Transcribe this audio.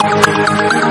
Música